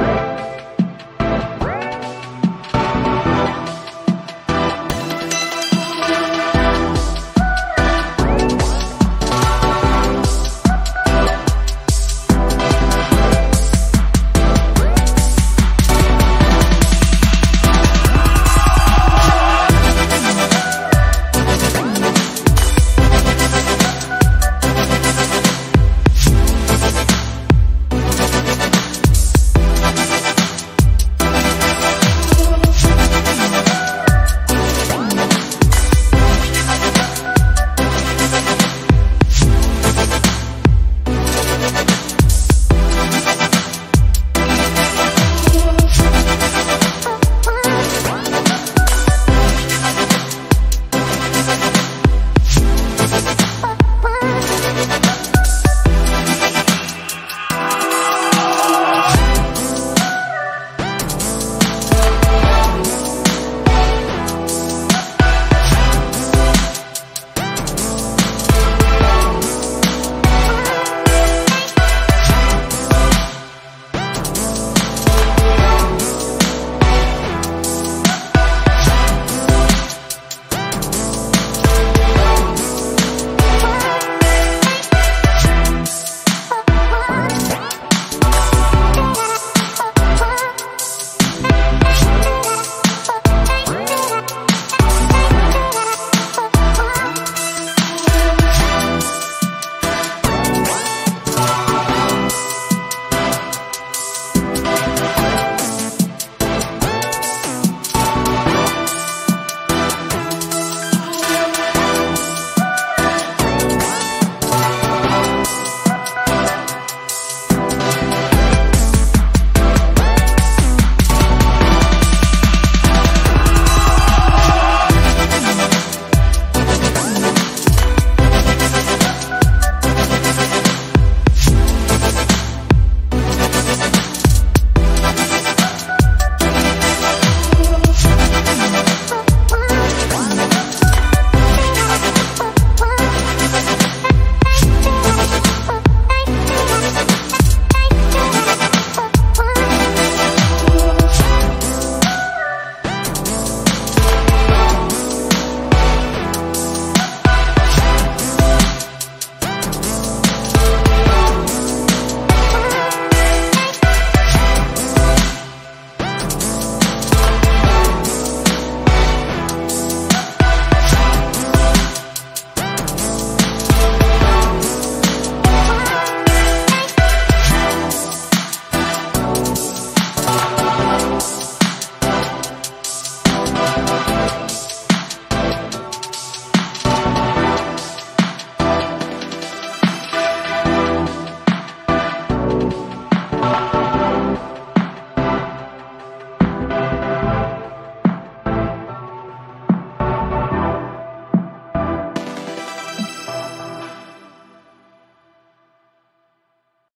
you